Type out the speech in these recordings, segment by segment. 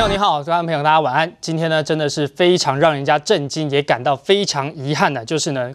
朋友你好，观众朋友大家晚安。今天呢，真的是非常让人家震惊，也感到非常遗憾的，就是呢。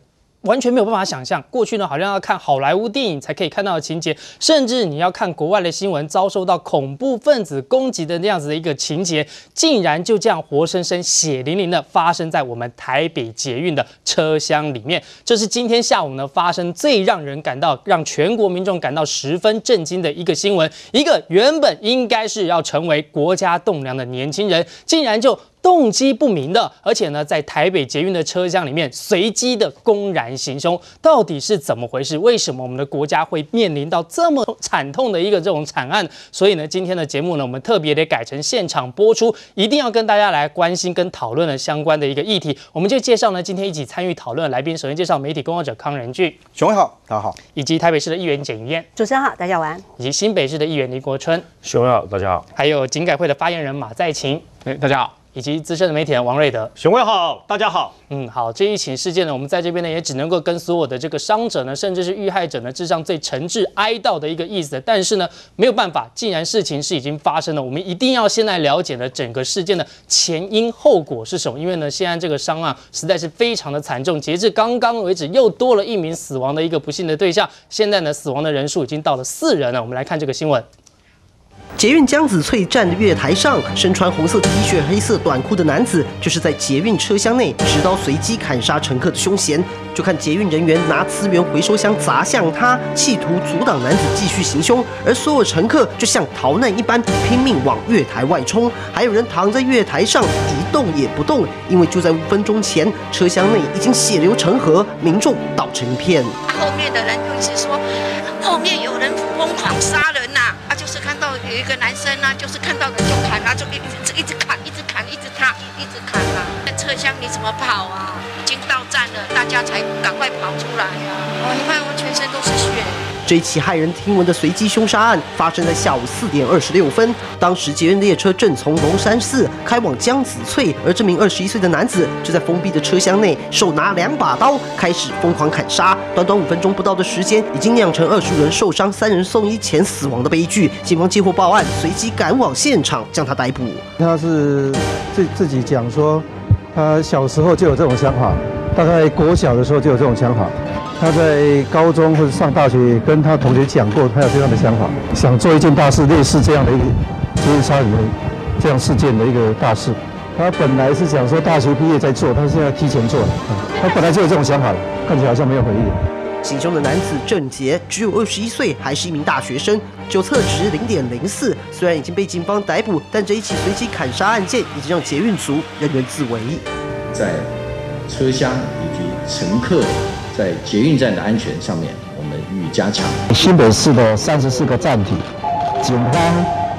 完全没有办法想象，过去呢好像要看好莱坞电影才可以看到的情节，甚至你要看国外的新闻，遭受到恐怖分子攻击的那样子的一个情节，竟然就这样活生生、血淋淋的发生在我们台北捷运的车厢里面。这是今天下午呢发生最让人感到、让全国民众感到十分震惊的一个新闻。一个原本应该是要成为国家栋梁的年轻人，竟然就。动机不明的，而且呢，在台北捷运的车厢里面随机的公然行凶，到底是怎么回事？为什么我们的国家会面临到这么惨痛的一个这种惨案？所以呢，今天的节目呢，我们特别得改成现场播出，一定要跟大家来关心跟讨论的相关的一个议题。我们就介绍呢，今天一起参与讨论的来宾，首先介绍媒体工作者康仁俊，熊伟好，大家好，以及台北市的议员简于燕，主持人好，大家晚安，以及新北市的议员林国春，熊伟好，大家好，还有警改会的发言人马在勤，哎，大家好。以及资深的媒体人王瑞德，熊威好，大家好。嗯，好，这一起事件呢，我们在这边呢，也只能够跟所有的这个伤者呢，甚至是遇害者呢，致上最诚挚哀悼的一个意思。但是呢，没有办法，既然事情是已经发生了，我们一定要先来了解呢整个事件的前因后果是什么。因为呢，现在这个伤啊，实在是非常的惨重。截至刚刚为止，又多了一名死亡的一个不幸的对象。现在呢，死亡的人数已经到了四人了。我们来看这个新闻。捷运江子翠站的月台上，身穿红色 T 恤、黑色短裤的男子，就是在捷运车厢内持刀随机砍杀乘客的凶嫌。就看捷运人员拿资源回收箱砸向他，企图阻挡男子继续行凶，而所有乘客就像逃难一般拼命往月台外冲，还有人躺在月台上一动也不动，因为就在五分钟前，车厢内已经血流成河，民众倒成一片。后面的人就是说，后面有人疯狂杀人呐！有一个男生呢，就是看到人就砍啊，就一直一直砍，一直砍，一直他，一直砍啊。那车厢你怎么跑啊？已经到站了，大家才赶快跑出来啊！哦，你看我全身都是血。这起骇人听闻的随机凶杀案发生在下午四点二十六分。当时捷运列车正从龙山寺开往江子翠，而这名二十一岁的男子就在封闭的车厢内，手拿两把刀，开始疯狂砍杀。短短五分钟不到的时间，已经酿成二十人受伤、三人送医前死亡的悲剧。警方接获报案，随即赶往现场将他逮捕。他是自自己讲说，他小时候就有这种想法，大概国小的时候就有这种想法。他在高中或者上大学跟他同学讲过，他有这样的想法，想做一件大事，类似这样的一个劫杀人这样事件的一个大事。他本来是想说大学毕业再做，他现在提前做了。他本来就有这种想法了，看起来好像没有回忆。行凶的男子郑杰只有二十一岁，还是一名大学生，酒测值零点零四。虽然已经被警方逮捕，但这一起随机砍杀案件已经让捷运族人人自危。在车厢以及乘客。在捷运站的安全上面，我们予以加强。新北市的三十四个站体，警方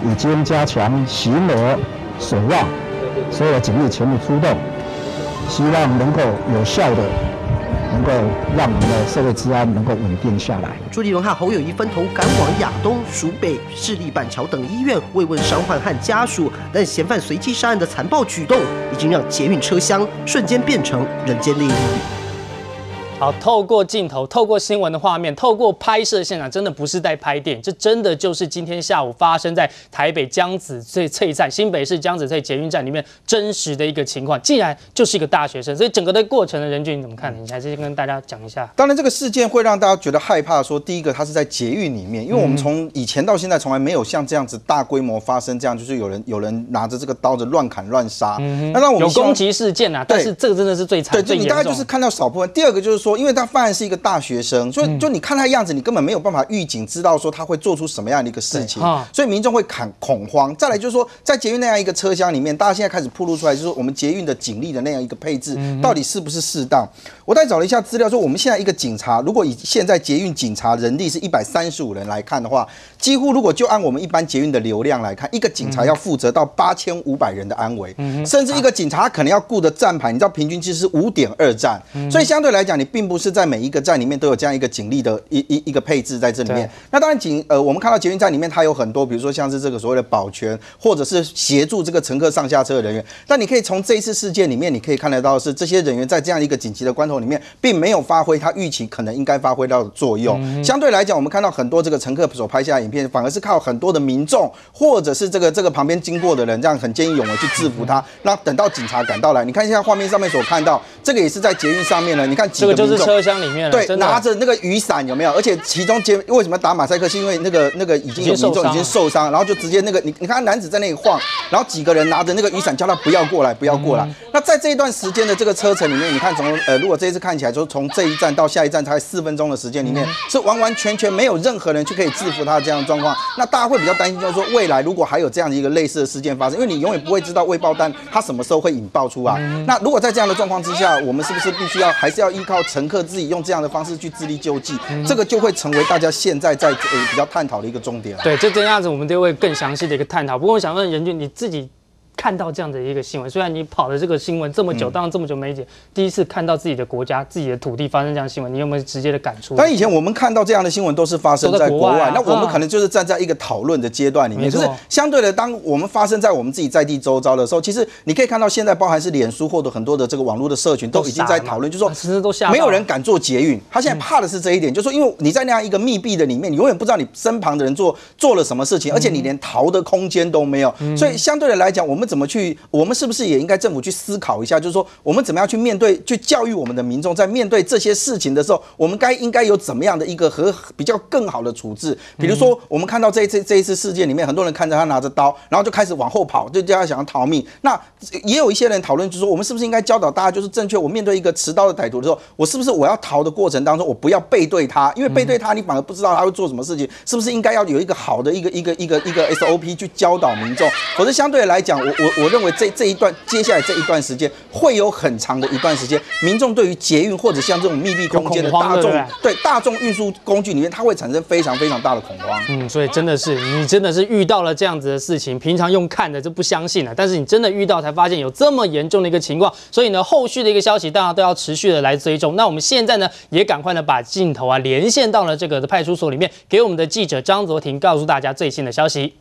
已经加强巡逻、守望，所有警力全部出动，希望能够有效的，能够让我们的社会治安能够稳定下来。朱立伦和侯友谊分头赶往亚东、蜀北、市立板桥等医院慰问伤患和家属，但嫌犯随机杀人的残暴举动，已经让捷运车厢瞬间变成人间炼狱。好，透过镜头，透过新闻的画面，透过拍摄现场，真的不是在拍电影，这真的就是今天下午发生在台北江子翠翠站、新北市江子翠捷运站里面真实的一个情况。竟然就是一个大学生，所以整个的过程的人均你怎么看？你还是先跟大家讲一下。当然，这个事件会让大家觉得害怕。说第一个，它是在捷运里面，因为我们从以前到现在，从来没有像这样子大规模发生这样，就是有人有人拿着这个刀子乱砍乱杀。嗯，那让我们有攻击事件啊，但是这个真的是最惨。对，你大概就是看到少部分。第二个就是说，因为他犯案是。一个大学生，所以就你看他样子，你根本没有办法预警知道说他会做出什么样的一个事情，所以民众会砍恐慌。再来就是说，在捷运那样一个车厢里面，大家现在开始铺露出来，就是说我们捷运的警力的那样一个配置到底是不是适当？我再找了一下资料，说我们现在一个警察，如果以现在捷运警察人力是一百三十五人来看的话，几乎如果就按我们一般捷运的流量来看，一个警察要负责到八千五百人的安危，甚至一个警察可能要顾的站牌，你知道平均其实是五点二站，所以相对来讲，你并不是在每一个站里面都有这样一个警力的一一一个配置在这里面。那当然警呃，我们看到捷运站里面它有很多，比如说像是这个所谓的保全，或者是协助这个乘客上下车的人员。但你可以从这一次事件里面，你可以看得到是这些人员在这样一个紧急的关头里面，并没有发挥他预期可能应该发挥到的作用。相对来讲，我们看到很多这个乘客所拍下的影片，反而是靠很多的民众或者是这个这个旁边经过的人，这样很见义勇为去制服他。那等到警察赶到来，你看一下画面上面所看到，这个也是在捷运上面呢。你看几个就是车厢里面，对，拿着那个雨伞有没有？而且其中间为什么打马赛克？是因为那个那个已经有民众已经受伤，然后就直接那个你你看男子在那里晃，然后几个人拿着那个雨伞叫他不要过来，不要过来。那在这一段时间的这个车程里面，你看从呃，如果这一次看起来，就是从这一站到下一站才四分钟的时间里面，是完完全全没有任何人去可以制服他这样的状况。那大家会比较担心，就是说未来如果还有这样的一个类似的事件发生，因为你永远不会知道未爆弹它什么时候会引爆出啊。那如果在这样的状况之下，我们是不是必须要还是要依靠乘客自己用这样的方式去自力救济？这个就会成为大家现在在呃比较探讨的一个重点。对，就这样子，我们就会更详细的一个探讨。不过我想问任俊，你自己。看到这样的一个新闻，虽然你跑了这个新闻这么久，当然这么久没解，第一次看到自己的国家、自己的土地发生这样新闻，你有没有直接的感触？但以前我们看到这样的新闻都是发生在国外，那我们可能就是站在一个讨论的阶段里面，就是相对的，当我们发生在我们自己在地周遭的时候，其实你可以看到现在包含是脸书或者很多的这个网络的社群都已经在讨论，就说其实都吓，没有人敢做捷运，他现在怕的是这一点，就说因为你在那样一个密闭的里面，你永远不知道你身旁的人做做了什么事情，而且你连逃的空间都没有，所以相对的来讲，我们怎么去我。我们是不是也应该政府去思考一下，就是说我们怎么样去面对、去教育我们的民众，在面对这些事情的时候，我们该应该有怎么样的一个和比较更好的处置？比如说，我们看到这一次这一次事件里面，很多人看着他拿着刀，然后就开始往后跑，就叫他想要逃命。那也有一些人讨论，就是说我们是不是应该教导大家，就是正确？我面对一个持刀的歹徒的时候，我是不是我要逃的过程当中，我不要背对他？因为背对他，你反而不知道他会做什么事情。是不是应该要有一个好的一个一个一个一个 SOP 去教导民众？否则相对来讲，我我我认为这这一段接下来。这一段时间，会有很长的一段时间，民众对于捷运或者像这种密闭空间的大众，对大众运输工具里面，它会产生非常非常大的恐慌。嗯，所以真的是你真的是遇到了这样子的事情，平常用看的就不相信了，但是你真的遇到才发现有这么严重的一个情况，所以呢，后续的一个消息大家都要持续的来追踪。那我们现在呢，也赶快呢把镜头啊连线到了这个的派出所里面，给我们的记者张卓婷告诉大家最新的消息。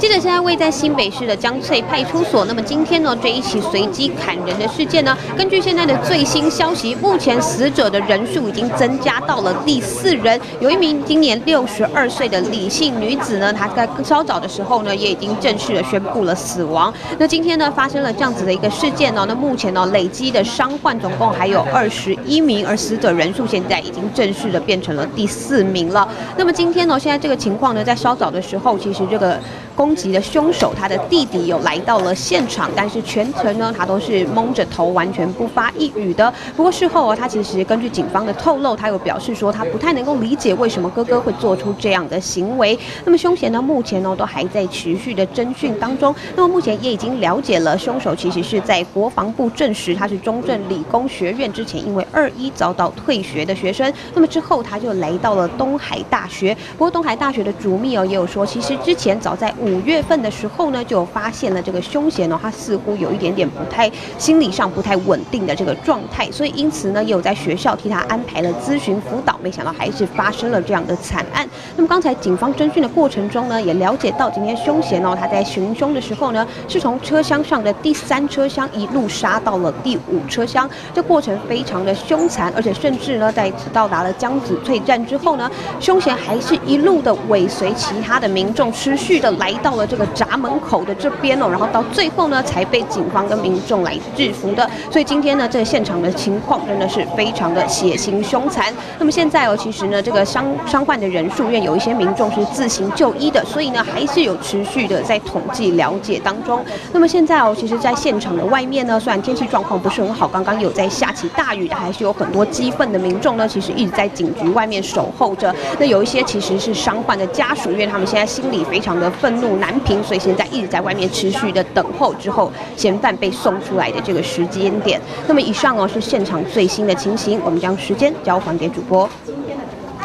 记者现在位在新北市的江翠派出所。那么今天呢，这一起随机砍人的事件呢，根据现在的最新消息，目前死者的人数已经增加到了第四人。有一名今年六十二岁的李姓女子呢，她在稍早的时候呢，也已经正式的宣布了死亡。那今天呢，发生了这样子的一个事件呢，那目前呢，累积的伤患总共还有二十一名，而死者人数现在已经正式的变成了第四名了。那么今天呢，现在这个情况呢，在稍早的时候，其实这个。攻击的凶手，他的弟弟有来到了现场，但是全程呢，他都是蒙着头，完全不发一语的。不过事后啊，他其实根据警方的透露，他有表示说，他不太能够理解为什么哥哥会做出这样的行为。那么凶嫌呢，目前呢都还在持续的侦讯当中。那么目前也已经了解了，凶手其实是在国防部证实他是中正理工学院之前因为二一遭到退学的学生。那么之后他就来到了东海大学。不过东海大学的主秘哦也有说，其实之前早在五。五月份的时候呢，就发现了这个凶嫌呢，他似乎有一点点不太心理上不太稳定的这个状态，所以因此呢，也有在学校替他安排了咨询辅导，没想到还是发生了这样的惨案。那么刚才警方侦讯的过程中呢，也了解到今天凶嫌呢，他在行凶的时候呢，是从车厢上的第三车厢一路杀到了第五车厢，这过程非常的凶残，而且甚至呢，在到达了江子翠站之后呢，凶嫌还是一路的尾随其他的民众，持续的来。来到了这个闸门口的这边哦，然后到最后呢，才被警方跟民众来制服的。所以今天呢，这个现场的情况真的是非常的血腥凶残。那么现在哦，其实呢，这个伤伤患的人数，因为有一些民众是自行就医的，所以呢，还是有持续的在统计了解当中。那么现在哦，其实，在现场的外面呢，虽然天气状况不是很好，刚刚有在下起大雨，还是有很多激愤的民众呢，其实一直在警局外面守候着。那有一些其实是伤患的家属，因为他们现在心里非常的愤。难平，所以现在一直在外面持续的等候之后嫌犯被送出来的这个时间点。那么以上哦是现场最新的情形，我们将时间交还给主播。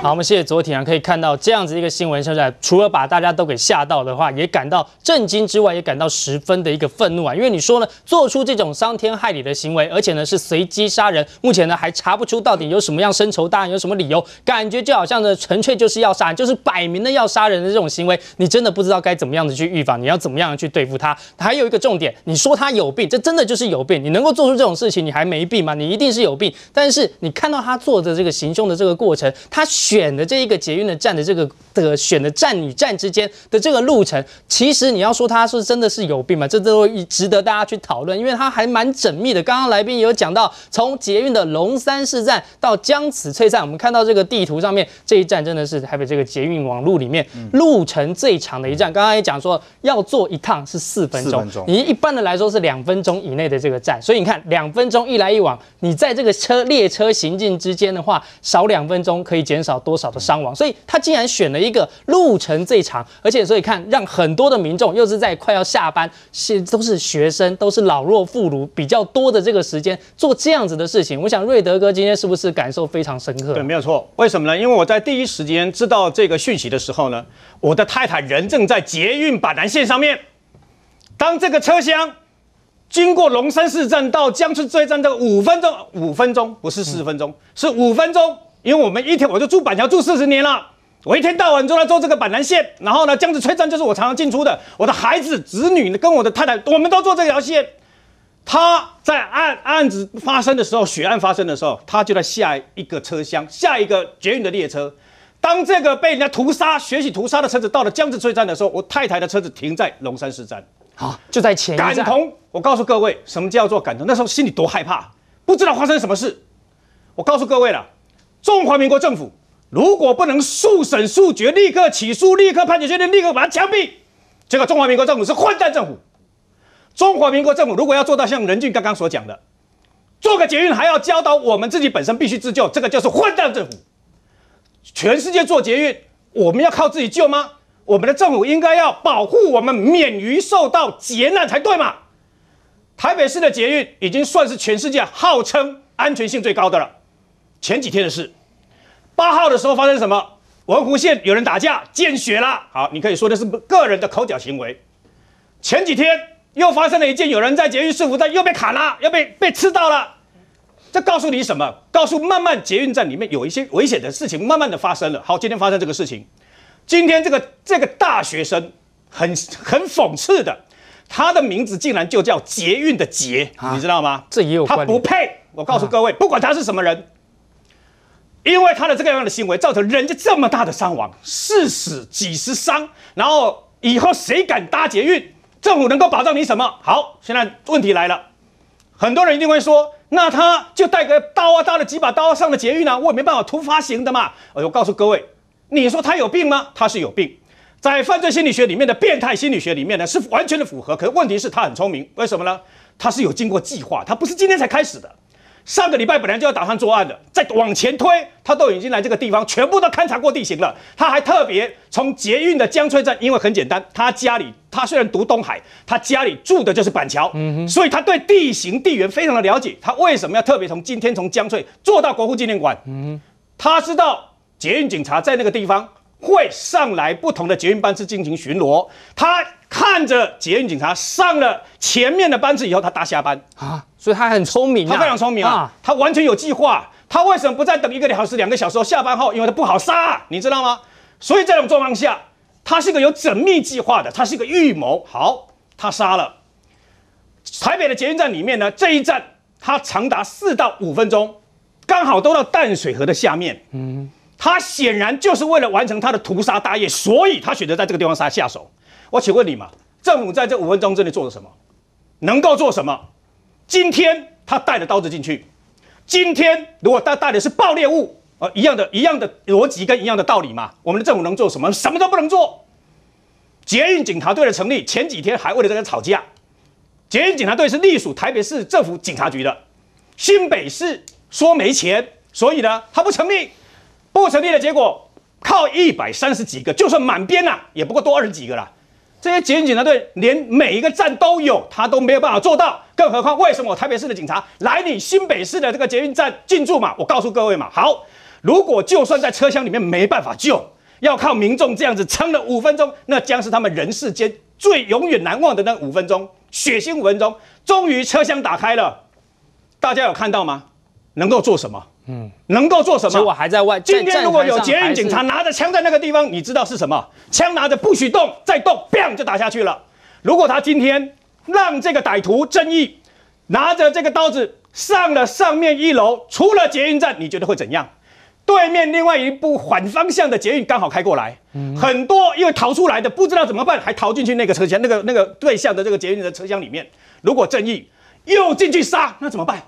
好，我们谢谢昨天啊，可以看到这样子一个新闻，现在除了把大家都给吓到的话，也感到震惊之外，也感到十分的一个愤怒啊。因为你说呢，做出这种伤天害理的行为，而且呢是随机杀人，目前呢还查不出到底有什么样深仇大恨，有什么理由，感觉就好像呢纯粹就是要杀人，就是摆明的要杀人的这种行为，你真的不知道该怎么样的去预防，你要怎么样的去对付他。还有一个重点，你说他有病，这真的就是有病，你能够做出这种事情，你还没病吗？你一定是有病。但是你看到他做的这个行凶的这个过程，他选的这一个捷运的站的这个的选的站与站之间的这个路程，其实你要说它是真的是有病吗？这都值得大家去讨论，因为它还蛮缜密的。刚刚来宾也有讲到，从捷运的龙山市站到江子翠站，我们看到这个地图上面这一站真的是台北这个捷运网路里面路程最长的一站。刚刚也讲说要坐一趟是四分钟，你一般的来说是两分钟以内的这个站，所以你看两分钟一来一往，你在这个车列车行进之间的话，少两分钟可以减少。多少的伤亡？所以他竟然选了一个路程最长，而且所以看让很多的民众又是在快要下班，是都是学生，都是老弱妇孺比较多的这个时间做这样子的事情。我想瑞德哥今天是不是感受非常深刻？对，没有错。为什么呢？因为我在第一时间知道这个讯息的时候呢，我的太太人正在捷运板南线上面。当这个车厢经过龙山市站到江村这站这个五分钟，五分钟不是四十分钟，是五分钟。因为我们一天我就住板桥住四十年了，我一天到晚都在做这个板南线，然后呢，江子翠站就是我常常进出的，我的孩子、子女跟我的太太，我们都坐这条线。他在案案子发生的时候，血案发生的时候，他就在下一个车厢，下一个捷运的列车。当这个被人家屠杀、血洗屠杀的车子到了江子翠站的时候，我太太的车子停在龙山市站，好，就在前一站。感同，我告诉各位，什么叫做感同？那时候心里多害怕，不知道发生什么事。我告诉各位了。中华民国政府如果不能速审速决，立刻起诉，立刻判决确定，立刻把他枪毙，这个中华民国政府是混蛋政府。中华民国政府如果要做到像任俊刚刚所讲的，做个捷运还要教导我们自己本身必须自救，这个就是混蛋政府。全世界做捷运，我们要靠自己救吗？我们的政府应该要保护我们免于受到劫难才对嘛？台北市的捷运已经算是全世界号称安全性最高的了。前几天的事，八号的时候发生什么？文湖县有人打架见血了。好，你可以说的是个人的口角行为。前几天又发生了一件，有人在捷运市府站又被砍了，又被被刺到了。这告诉你什么？告诉慢慢捷运站里面有一些危险的事情慢慢的发生了。好，今天发生这个事情，今天这个这个大学生很很讽刺的，他的名字竟然就叫捷运的捷，你知道吗？这也有他不配。我告诉各位，不管他是什么人。因为他的这个样的行为，造成人家这么大的伤亡，四死几十伤，然后以后谁敢搭捷运？政府能够保障你什么？好，现在问题来了，很多人一定会说，那他就带个刀啊，搭了几把刀上了捷运啊，我也没办法突发型的嘛。我告诉各位，你说他有病吗？他是有病，在犯罪心理学里面的变态心理学里面呢，是完全的符合。可是问题是，他很聪明，为什么呢？他是有经过计划，他不是今天才开始的。上个礼拜本来就要打算作案的，再往前推，他都已经来这个地方，全部都勘察过地形了。他还特别从捷运的江翠站，因为很简单，他家里他虽然读东海，他家里住的就是板桥，所以他对地形地缘非常的了解。他为什么要特别从今天从江翠坐到国父纪念馆？他知道捷运警察在那个地方会上来不同的捷运班次进行巡逻，他。看着捷运警察上了前面的班次以后，他搭下班啊，所以他很聪明，他非常聪明啊，他完全有计划。他为什么不再等一个小时、两个小时后下班后？因为他不好杀，你知道吗？所以这种状况下，他是个有缜密计划的，他是一个预谋。好，他杀了台北的捷运站里面呢，这一站他长达四到五分钟，刚好都到淡水河的下面。嗯，他显然就是为了完成他的屠杀大业，所以他选择在这个地方杀下手。我请问你嘛，政府在这五分钟之内做了什么？能够做什么？今天他带着刀子进去，今天如果他带的是爆裂物，呃，一样的一样的逻辑跟一样的道理嘛。我们的政府能做什么？什么都不能做。捷运警察队的成立，前几天还为了这个吵架。捷运警察队是隶属台北市政府警察局的，新北市说没钱，所以呢，他不成立，不成立的结果，靠一百三十几个，就算满编呐，也不过多二十几个了。这些捷运警察队连每一个站都有，他都没有办法做到，更何况为什么台北市的警察来你新北市的这个捷运站进驻嘛？我告诉各位嘛，好，如果就算在车厢里面没办法救，要靠民众这样子撑了五分钟，那将是他们人世间最永远难忘的那五分钟，血腥五分钟。终于车厢打开了，大家有看到吗？能够做什么？嗯，能够做什么？结果还在外。今天如果有捷运警察拿着枪在那个地方，你知道是什么？枪拿着不许动，再动，bang 就打下去了。如果他今天让这个歹徒正义拿着这个刀子上了上面一楼，出了捷运站，你觉得会怎样？对面另外一部反方向的捷运刚好开过来，很多因为逃出来的不知道怎么办，还逃进去那个车厢，那个那个对向的这个捷运的车厢里面。如果正义又进去杀，那怎么办？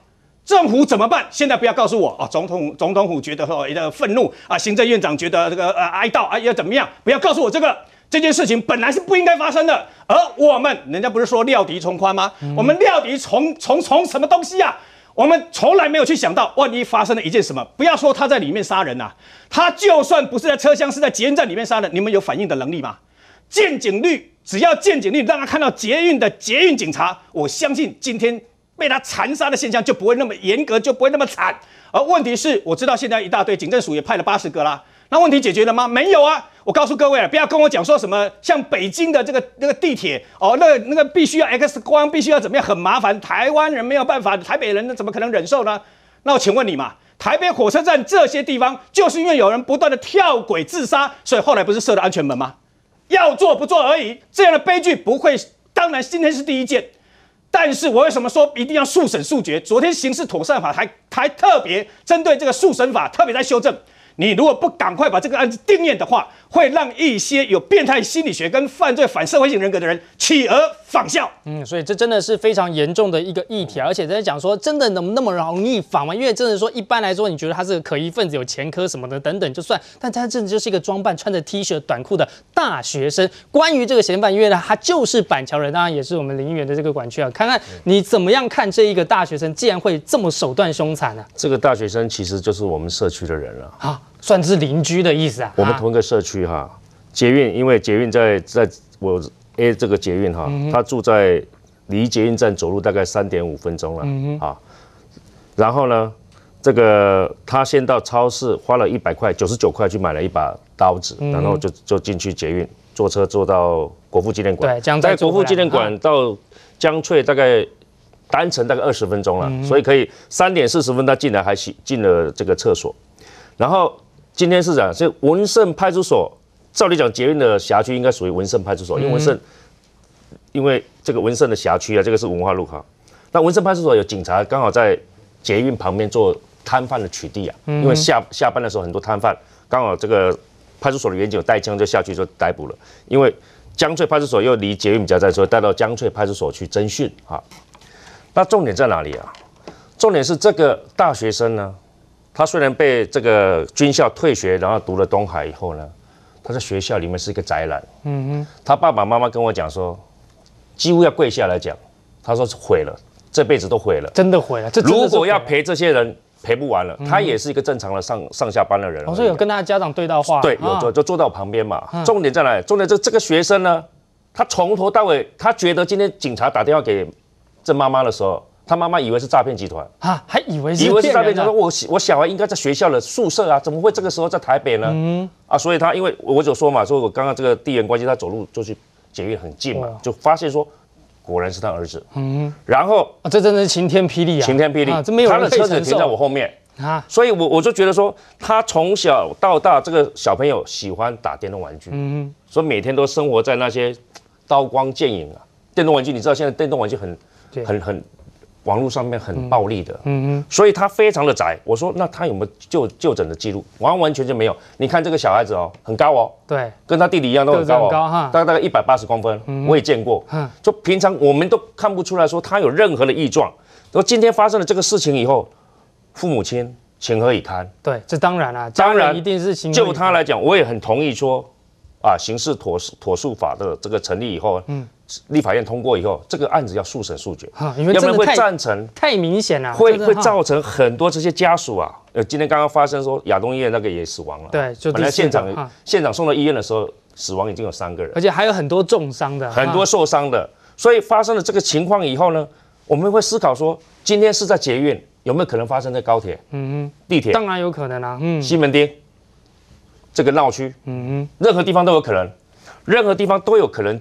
政府怎么办？现在不要告诉我啊，总统总统府觉得哦，个愤怒啊，行政院长觉得这个呃哀悼啊，要怎么样？不要告诉我这个这件事情本来是不应该发生的，而我们人家不是说料敌从宽吗？我们料敌从从从什么东西啊？我们从来没有去想到，万一发生了一件什么？不要说他在里面杀人呐，他就算不是在车厢，是在捷运站里面杀人，你们有反应的能力吗？见警率，只要见警率，让他看到捷运的捷运警察，我相信今天。被他残杀的现象就不会那么严格，就不会那么惨。而问题是，我知道现在一大堆警政署也派了八十个啦，那问题解决了吗？没有啊！我告诉各位，不要跟我讲说什么像北京的这个那个地铁哦，那那个必须要 X 光，必须要怎么样，很麻烦。台湾人没有办法，台北人怎么可能忍受呢？那我请问你嘛，台北火车站这些地方，就是因为有人不断的跳轨自杀，所以后来不是设了安全门吗？要做不做而已，这样的悲剧不会。当然，今天是第一件。但是我为什么说一定要速审速决？昨天刑事妥善法还还特别针对这个速审法特别在修正。你如果不赶快把这个案子定验的话，会让一些有变态心理学跟犯罪反社会性人格的人起而仿效。嗯，所以这真的是非常严重的一个议题，而且在讲说真的能那么容易仿吗？因为真的说一般来说，你觉得他是个可疑分子，有前科什么的等等就算，但他真的就是一个装扮穿着 T 恤短裤的大学生。关于这个嫌犯，因为呢他就是板桥人，当然也是我们林议员的这个管区啊，看看你怎么样看这一个大学生，竟然会这么手段凶残呢？这个大学生其实就是我们社区的人了啊。算是邻居的意思啊。我们同一个社区哈，捷运，因为捷运在在我 A 这个捷运哈，他住在离捷运站走路大概三点五分钟了啊。然后呢，这个他先到超市花了一百块九十九块去买了一把刀子，然后就就进去捷运坐车坐到国父纪念馆。对，在国父纪念馆到江翠大概单程大概二十分钟了，所以可以三点四十分他进来还进进了这个厕所，然后。今天是讲，这文胜派出所，照理讲，捷运的辖区应该属于文胜派出所，因为文胜，因为这个文胜的辖区啊，这个是文化路哈。那文胜派出所有警察，刚好在捷运旁边做摊贩的取缔啊，因为下下班的时候很多摊贩，刚好这个派出所的员警有带枪就下去就逮捕了。因为江翠派出所又离捷运比较近，所以带到江翠派出所去侦讯哈。那重点在哪里啊？重点是这个大学生呢？他虽然被这个军校退学，然后读了东海以后呢，他在学校里面是一个宅男。嗯哼，他爸爸妈妈跟我讲说，几乎要跪下来讲，他说是毁了，这辈子都毁了，真的毁了。如果要陪这些人，陪不完了。他也是一个正常的上上下班的人。我说有跟他的家长对到话，对，有坐就坐在我旁边嘛。重点在哪里？重点这这个学生呢，他从头到尾，他觉得今天警察打电话给郑妈妈的时候。他妈妈以为是诈骗集团啊，还以为是以为是诈骗集团。我我小孩应该在学校的宿舍啊，怎么会这个时候在台北呢？嗯啊，所以他因为我就说嘛，说我刚刚这个地缘关系，他走路就去捷运很近嘛，就发现说果然是他儿子。嗯，然后啊，这真的是晴天霹雳啊！晴天霹雳，这没有他的车子停在我后面啊，所以我我就觉得说，他从小到大这个小朋友喜欢打电动玩具，嗯，所以每天都生活在那些刀光剑影啊，电动玩具，你知道现在电动玩具很很很。网络上面很暴力的，嗯嗯，所以他非常的宅。我说，那他有没有就就诊的记录？完完全全没有。你看这个小孩子哦，很高哦，对，跟他弟弟一样都很高哦，大概大概一百八十公分，我也见过。嗯，就平常我们都看不出来说他有任何的异状。说今天发生了这个事情以后，父母亲情何以堪？对，这当然了，当然一定是情。就他来讲，我也很同意说，啊，刑事妥妥诉法的这个成立以后，嗯。立法院通过以后，这个案子要速审速决，要不然会赞成太明显了，会会造成很多这些家属啊。呃，今天刚刚发生说亚东医院那个也死亡了，对，本来现场现场送到医院的时候，死亡已经有三个人，而且还有很多重伤的，很多受伤的。所以发生了这个情况以后呢，我们会思考说，今天是在捷运，有没有可能发生在高铁、嗯哼。地铁？当然有可能啊，嗯，西门町这个闹区，嗯哼，任何地方都有可能，任何地方都有可能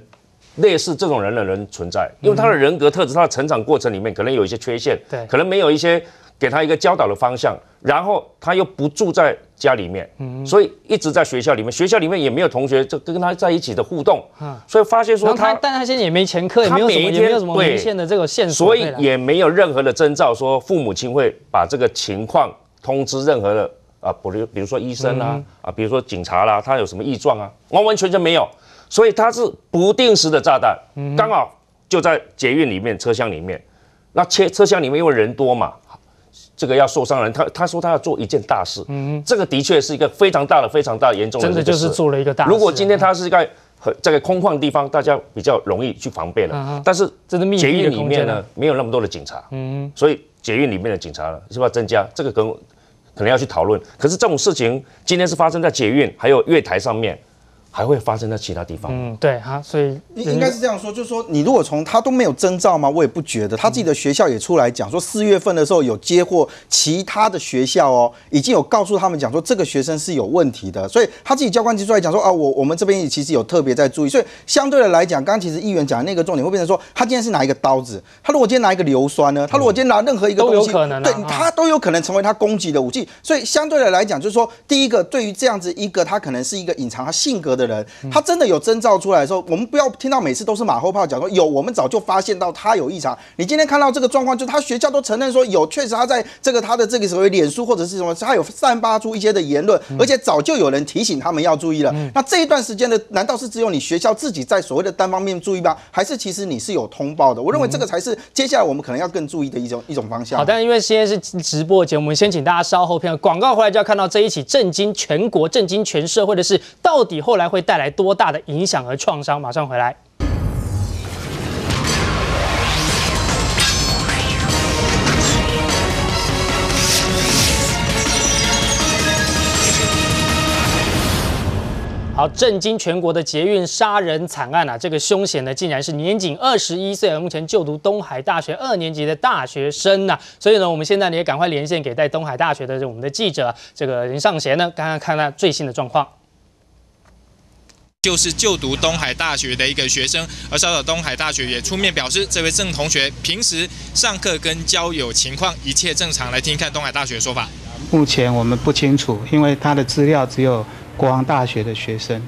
类似这种人的人存在，因为他的人格特质，他的成长过程里面可能有一些缺陷，对，可能没有一些给他一个教导的方向，然后他又不住在家里面，嗯，所以一直在学校里面，学校里面也没有同学就跟他在一起的互动，嗯，所以发现说他，但他现在也没前科，也没有什么，也没有什么明显的这个线索，所以也没有任何的征兆说父母亲会把这个情况通知任何的。啊，比如比如说医生啊，啊，比如说警察啦，他有什么异状啊？完完全全没有，所以它是不定时的炸弹，刚好就在捷运里面车厢里面，那车车厢里面因为人多嘛，这个要受伤人，他他说他要做一件大事，嗯，这个的确是一个非常大的、非常大、严重的，真的就是做了一个大。如果今天他是在很这个空旷地方，大家比较容易去防备了，但是捷运里面呢，没有那么多的警察，嗯，所以捷运里面的警察呢是不是要增加？这个跟可能要去讨论，可是这种事情今天是发生在捷运还有月台上面。还会发生在其他地方。嗯，对哈，所以应该是这样说，就是说你如果从他都没有征兆吗？我也不觉得，他自己的学校也出来讲说，四月份的时候有接获其他的学校哦，已经有告诉他们讲说这个学生是有问题的，所以他自己教官提出来讲说啊，我我们这边也其实有特别在注意，所以相对的来讲，刚刚其实议员讲的那个重点会变成说，他今天是拿一个刀子，他如果今天拿一个硫酸呢？他如果今天拿任何一个东西，对他都有可能成为他攻击的武器。所以相对的来讲，就是说，第一个对于这样子一个他可能是一个隐藏他性格的人，他真的。有征兆出来的时候，我们不要听到每次都是马后炮讲说有，我们早就发现到他有异常。你今天看到这个状况，就他学校都承认说有，确实他在这个他的这个所谓脸书或者是什么，他有散发出一些的言论，而且早就有人提醒他们要注意了。那这一段时间的，难道是只有你学校自己在所谓的单方面注意吗？还是其实你是有通报的？我认为这个才是接下来我们可能要更注意的一种一种方向。好，但因为现在是直播节目，我们先请大家稍后片广告回来就要看到这一起震惊全国、震惊全社会的事，到底后来会会带来多大的影响和创。伤马上回来。好，震惊全国的捷运杀人惨案啊！这个凶险呢竟然是年仅二十一岁，目前就读东海大学二年级的大学生呐。所以呢，我们现在呢也赶快连线给在东海大学的我们的记者，这个林尚贤呢，刚刚看看最新的状况。就是就读东海大学的一个学生，而稍早东海大学也出面表示，这位郑同学平时上课跟交友情况一切正常。来听看东海大学的说法。目前我们不清楚，因为他的资料只有国王大学的学生。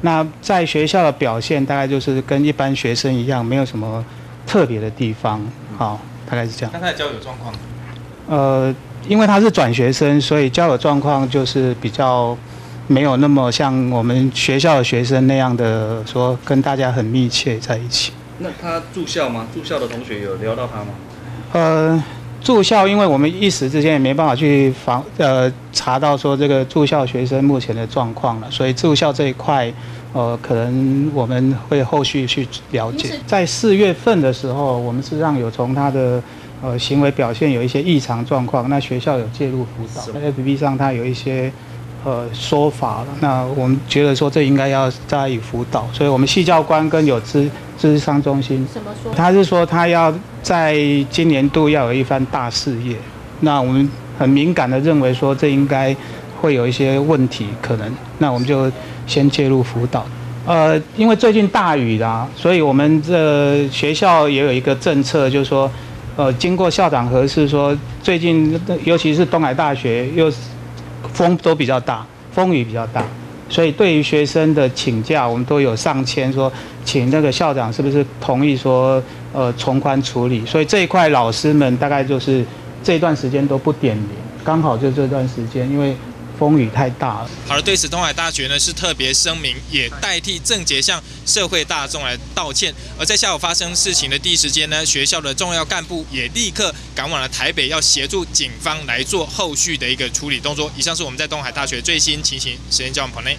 那在学校的表现大概就是跟一般学生一样，没有什么特别的地方。好，大概是这样。那他的交友状况？呃，因为他是转学生，所以交友状况就是比较。没有那么像我们学校的学生那样的说跟大家很密切在一起。那他住校吗？住校的同学有聊到他吗？呃，住校，因为我们一时之间也没办法去访呃查到说这个住校学生目前的状况了，所以住校这一块呃可能我们会后续去了解。在四月份的时候，我们实际上有从他的呃行为表现有一些异常状况，那学校有介入辅导。在 APP 上他有一些。呃，说法了。那我们觉得说这应该要加以辅导，所以我们系教官跟有资资商中心，什么说？他是说他要在今年度要有一番大事业。那我们很敏感的认为说这应该会有一些问题可能，那我们就先介入辅导。呃，因为最近大雨啦，所以我们这学校也有一个政策，就是说，呃，经过校长核实说，最近尤其是东海大学又。风都比较大，风雨比较大，所以对于学生的请假，我们都有上千说，请那个校长是不是同意说，呃，从宽处理。所以这一块老师们大概就是这段时间都不点名，刚好就这段时间，因为。风雨太大了。好了，对此，东海大学呢是特别声明，也代替郑杰向社会大众来道歉。而在下午发生事情的第一时间呢，学校的重要干部也立刻赶往了台北，要协助警方来做后续的一个处理动作。以上是我们在东海大学最新情形，时间交往棚内。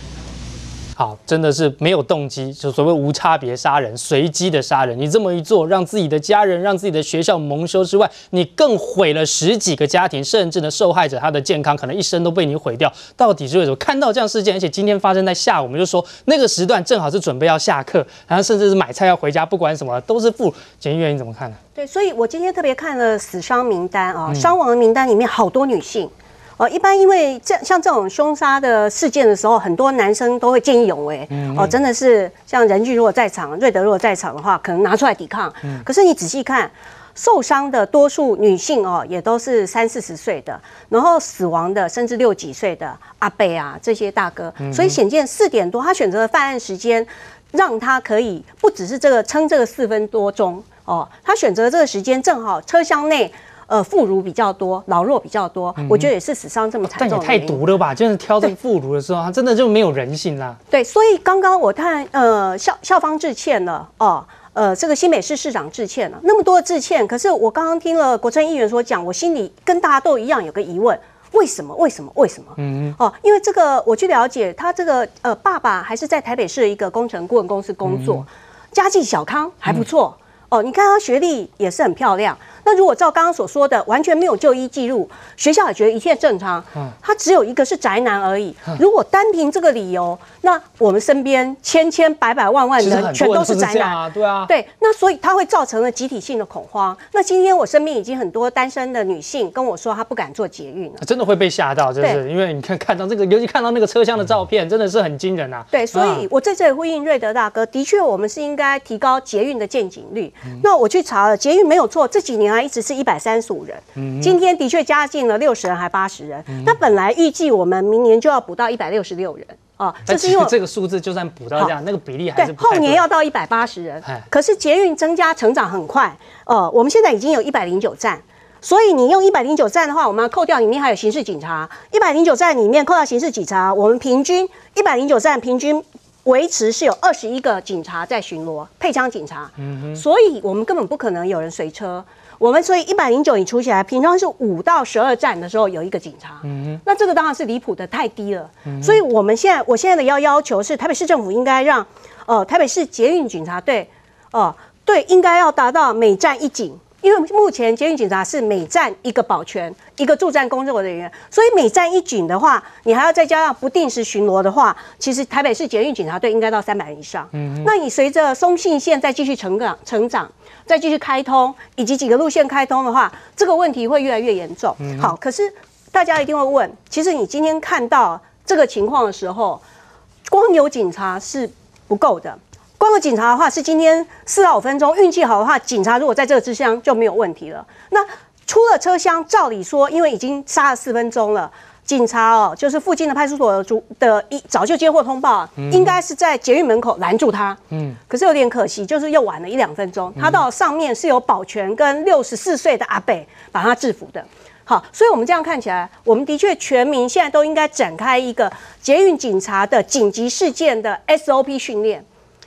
好，真的是没有动机，就所谓无差别杀人、随机的杀人。你这么一做，让自己的家人、让自己的学校蒙羞之外，你更毁了十几个家庭，甚至呢，受害者他的健康可能一生都被你毁掉。到底是为什么？看到这样事件，而且今天发生在下午，我们就说那个时段正好是准备要下课，然后甚至是买菜要回家，不管什么都是负。检议员你怎么看呢？对，所以我今天特别看了死伤名单啊，伤亡的名单里面好多女性。哦，一般因为这像这种凶杀的事件的时候，很多男生都会见义勇为。哦，真的是像任俊如果在场，瑞德如果在场的话，可能拿出来抵抗。可是你仔细看，受伤的多数女性哦，也都是三四十岁的，然后死亡的甚至六几岁的阿贝啊这些大哥。所以显见四点多，他选择犯案时间，让他可以不只是这个撑这个四分多钟。哦，他选择这个时间正好车厢内，呃，妇孺比较多，老弱比较多，我觉得也是死伤这么惨重。但也太毒了吧！就是挑这个妇孺的时候，他真的就没有人性啦。对，所以刚刚我看，呃，校校方致歉了，哦，呃，这个新北市市长致歉了，那么多的致歉，可是我刚刚听了国政议员所讲，我心里跟大家都一样有个疑问：为什么？为什么？为什么？嗯哦，因为这个我去了解，他这个呃爸爸还是在台北市的一个工程顾问公司工作，家境小康还不错。哦，你看他学历也是很漂亮。那如果照刚刚所说的，完全没有就医记录，学校也觉得一切正常。嗯，他只有一个是宅男而已。如果单凭这个理由，那我们身边千千百百万万人全都是宅男啊，对啊。对，那所以他会造成了集体性的恐慌。那今天我身边已经很多单身的女性跟我说，她不敢做捷运了，真的会被吓到，就是因为你看看到这个，尤其看到那个车厢的照片，真的是很惊人啊。对，所以我在这里呼应瑞德大哥，的确我们是应该提高捷运的见警率。那我去查了，捷运没有错，这几年来一直是一百三。十五人，今天的确加进了六十人，还八十人。那本来预计我们明年就要补到一百六十六人啊，这是因为这个数字就算补到这样，那个比例还是后年要到一百八十人。可是捷运增加成长很快，呃，我们现在已经有一百零九站，所以你用一百零九站的话，我们要扣掉里面还有刑事警察，一百零九站里面扣掉刑事警察，我们平均一百零九站平均维持是有二十一个警察在巡逻，配枪警察。所以我们根本不可能有人随车。我们所以一百零九你除起来，平常是五到十二站的时候有一个警察，嗯那这个当然是离谱的太低了。所以我们现在我现在的要要求是，台北市政府应该让，呃，台北市捷运警察队，哦，对，应该要达到每站一警。因为目前监狱警察是每站一个保全，一个驻站工作人员，所以每站一警的话，你还要再加上不定时巡逻的话，其实台北市监狱警察队应该到三百人以上。嗯，那你随着松信线再继续成长、成长，再继续开通，以及几个路线开通的话，这个问题会越来越严重。好，可是大家一定会问，其实你今天看到这个情况的时候，光有警察是不够的。光有警察的话，是今天四到五分钟，运气好的话，警察如果在这个车厢就没有问题了。那出了车厢，照理说，因为已经杀了四分钟了，警察哦，就是附近的派出所的主的一早就接获通报，应该是在捷运门口拦住他。嗯，可是有点可惜，就是又晚了一两分钟。他到上面是有保全跟六十四岁的阿北把他制服的。好，所以我们这样看起来，我们的确全民现在都应该展开一个捷运警察的紧急事件的 SOP 训练。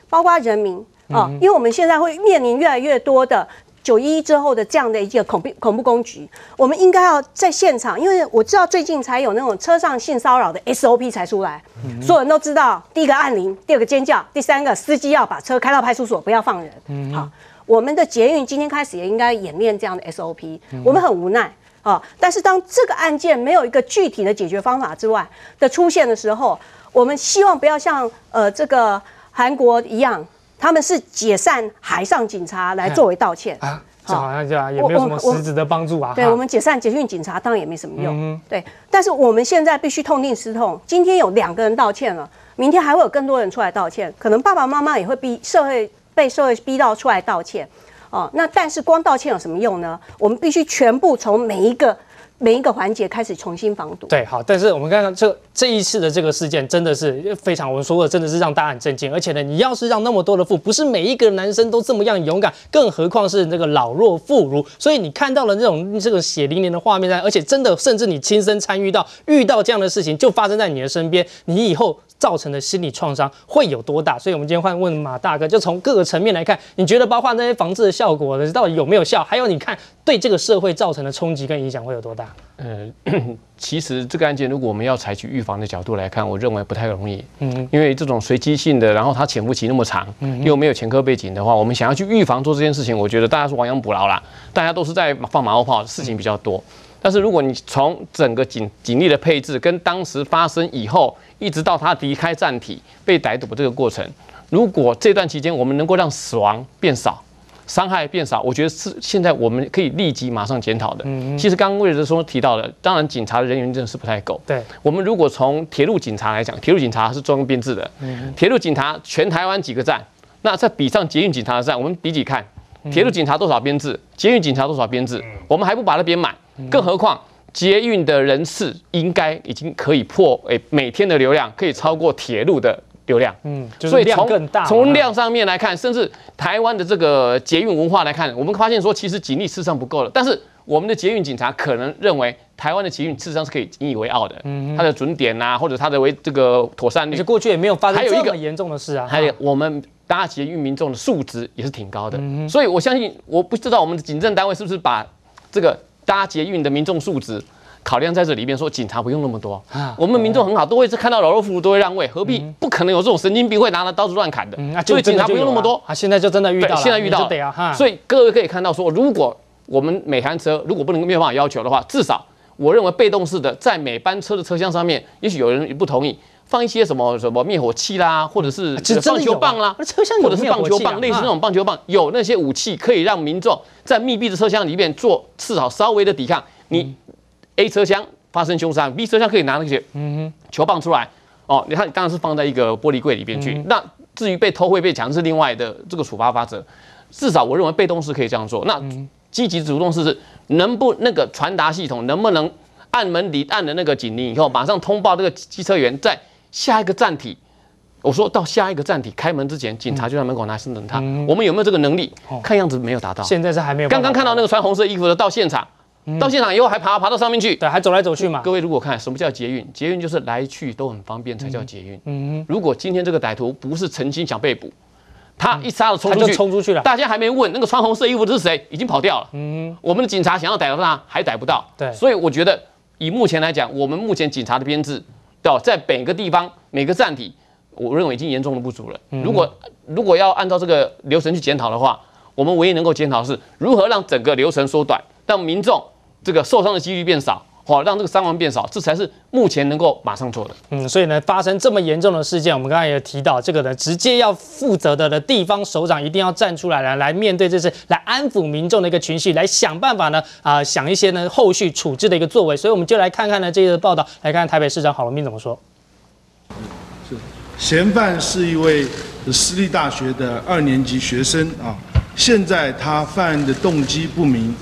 包括人民啊，因为我们现在会面临越来越多的九一一之后的这样的一个恐怖恐怖攻击，我们应该要在现场，因为我知道最近才有那种车上性骚扰的 SOP 才出来，所有人都知道，第一个按铃，第二个尖叫，第三个司机要把车开到派出所，不要放人。嗯好，我们的捷运今天开始也应该演练这样的 SOP，我们很无奈啊，但是当这个案件没有一个具体的解决方法之外的出现的时候，我们希望不要像呃这个。韩国一样，他们是解散海上警察来作为道歉啊，这好像这样也没有什么实质的帮助啊。对我们解散捷运警察当然也没什么用。对，但是我们现在必须痛定思痛。今天有两个人道歉了，明天还会有更多人出来道歉，可能爸爸妈妈也会逼社会被社会逼到出来道歉。哦，那但是光道歉有什么用呢？我们必须全部从每一个。每一个环节开始重新防堵。对，好，但是我们看看这这一次的这个事件，真的是非常，我们说的真的是让大家很震惊。而且呢，你要是让那么多的妇，不是每一个男生都这么样勇敢，更何况是这个老弱妇孺。所以你看到了这种这个血淋淋的画面在，而且真的，甚至你亲身参与到遇到这样的事情就发生在你的身边，你以后造成的心理创伤会有多大？所以，我们今天换问马大哥，就从各个层面来看，你觉得包括那些防治的效果，到底有没有效？还有，你看对这个社会造成的冲击跟影响会有多大？呃，其实这个案件，如果我们要采取预防的角度来看，我认为不太容易。嗯，因为这种随机性的，然后它潜伏期那么长，又没有前科背景的话，我们想要去预防做这件事情，我觉得大家是亡羊补牢啦。大家都是在放马后炮，事情比较多。但是如果你从整个警警力的配置跟当时发生以后，一直到他离开站体被逮捕这个过程，如果这段期间我们能够让死亡变少。伤害变少，我觉得是现在我们可以立即马上检讨的。嗯其实刚刚魏哲说提到的，当然警察的人员真的是不太够。对。我们如果从铁路警察来讲，铁路警察是专用编制的。嗯。铁路警察全台湾几个站？那再比上捷运警察的站，我们比比看，铁路警察多少编制？捷运警察多少编制？我们还不把它编满，更何况捷运的人次应该已经可以破诶每天的流量可以超过铁路的。流量，嗯，所以从从量上面来看，甚至台湾的这个捷运文化来看，我们发现说，其实警力事实上不够了。但是我们的捷运警察可能认为，台湾的捷运事实上是可以引以为傲的，嗯，它的准点呐，或者它的为这个妥善率，其实过去也没有发生这么严重的事啊。还有我们搭捷运民众的素质也是挺高的，所以我相信，我不知道我们的警政单位是不是把这个搭捷运的民众素质。考量在这里面，说警察不用那么多啊，我们民众很好，都会是看到老弱妇孺都会让位，何必不可能有这种神经病会拿着刀子乱砍的？所以警察不用那么多啊。现在就真的遇到了，现在遇到了，所以各位可以看到说，如果我们每台车如果不能没有办法要求的话，至少我认为被动式的在每班车的车厢上面，也许有人不同意放一些什么什么灭火器啦，或者是棒球棒啦，车厢或者是棒球棒，类似那种棒球棒，有那些武器可以让民众在密闭的车厢里面做至少稍微的抵抗。你 A 车厢。发生凶杀，B 车厢可以拿那些球棒出来哦，你看当然是放在一个玻璃柜里边去。那至于被偷会被抢是另外的这个处罚法则，至少我认为被动式可以这样做。那积极主动式是能不那个传达系统能不能按门铃按了那个警铃以后，马上通报这个机车员在下一个站体。我说到下一个站体开门之前，警察就在门口拿升等他。我们有没有这个能力？看样子没有达到。现在是还没有。刚刚看到那个穿红色衣服的到现场。到现场以后还爬爬到上面去，对，还走来走去嘛。各位如果看什么叫捷运，捷运就是来去都很方便才叫捷运。嗯如果今天这个歹徒不是曾经想被捕，他一杀了冲出去，冲出去了，大家还没问那个穿红色衣服的是谁，已经跑掉了。嗯我们的警察想要逮到他还逮不到。对。所以我觉得以目前来讲，我们目前警察的编制，对在每个地方每个站体，我认为已经严重的不足了。如果如果要按照这个流程去检讨的话，我们唯一能够检讨是如何让整个流程缩短，让民众。这个受伤的几率变少，好让这个伤亡变少，这才是目前能够马上做的。嗯，所以呢，发生这么严重的事件，我们刚才也提到，这个呢，直接要负责的的地方首长一定要站出来，来来面对这次，来安抚民众的一个情绪，来想办法呢，啊，想一些呢后续处置的一个作为。所以我们就来看看呢这个报道，来看看台北市长郝龙斌怎么说。是，嫌犯是一位私立大学的二年级学生啊，现在他犯案的动机不明。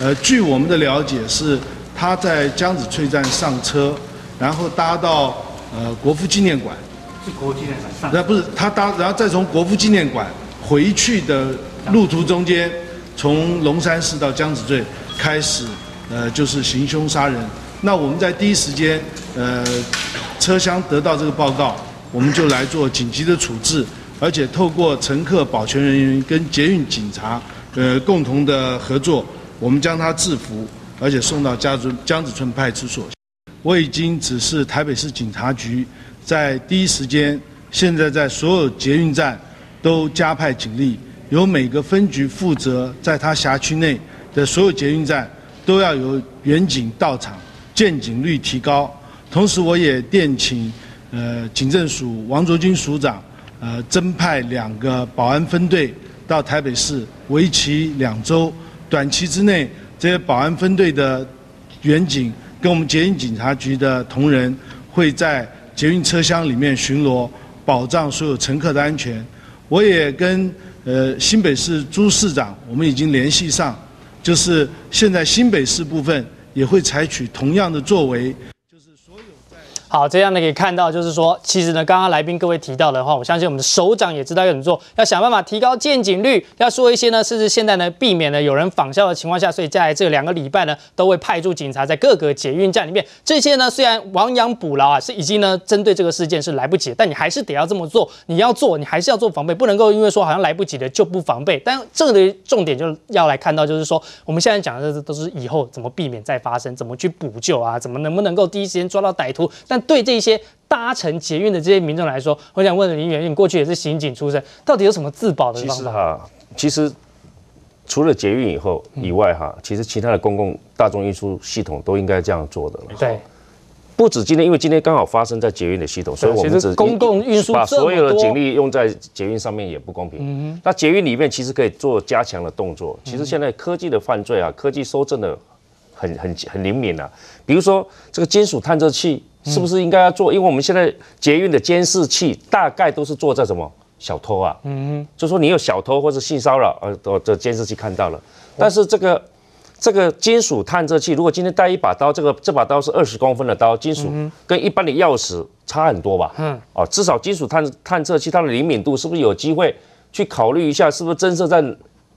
呃，据我们的了解是，他在江子翠站上车，然后搭到呃国父纪念馆。是国父纪念馆。那不是他搭，然后再从国父纪念馆回去的路途中间，从龙山寺到江子翠开始，呃，就是行凶杀人。那我们在第一时间，呃，车厢得到这个报告，我们就来做紧急的处置，而且透过乘客保全人员跟捷运警察，呃，共同的合作。我们将他制服，而且送到江子江子村派出所。我已经指示台北市警察局，在第一时间，现在在所有捷运站都加派警力，由每个分局负责，在他辖区内的所有捷运站都要有远警到场，见警率提高。同时，我也电请呃警政署王卓军署长，呃增派两个保安分队到台北市，为期两周。短期之内，这些保安分队的员警跟我们捷运警察局的同仁会在捷运车厢里面巡逻，保障所有乘客的安全。我也跟呃新北市朱市长，我们已经联系上，就是现在新北市部分也会采取同样的作为。好，这样呢可以看到，就是说，其实呢，刚刚来宾各位提到的话，我相信我们的首长也知道要怎么做，要想办法提高见警率，要说一些呢，甚至现在呢，避免呢有人仿效的情况下，所以在这两个礼拜呢，都会派驻警察在各个捷运站里面。这些呢，虽然亡羊补牢啊，是已经呢，针对这个事件是来不及，但你还是得要这么做。你要做，你还是要做防备，不能够因为说好像来不及的就不防备。但这个的重点就要来看到，就是说我们现在讲的都是以后怎么避免再发生，怎么去补救啊，怎么能不能够第一时间抓到歹徒。但对这些搭乘捷运的这些民众来说，我想问林元，你过去也是刑警出身，到底有什么自保的方法？其实哈，其实除了捷运以后以外哈，其实其他的公共大众运输系统都应该这样做的。对。不止今天，因为今天刚好发生在捷运的系统，所以我们只公共运输把所有的警力用在捷运上面也不公平。那捷运里面其实可以做加强的动作。其实现在科技的犯罪啊，科技收证的很很很灵敏啊。比如说这个金属探测器是不是应该要做？因为我们现在捷运的监视器大概都是做在什么小偷啊？嗯就说你有小偷或者性骚扰，呃，这监视器看到了，但是这个。这个金属探测器，如果今天带一把刀，这个这把刀是二十公分的刀，金属跟一般的钥匙差很多吧？嗯，哦，至少金属探探测器它的灵敏度是不是有机会去考虑一下，是不是真是在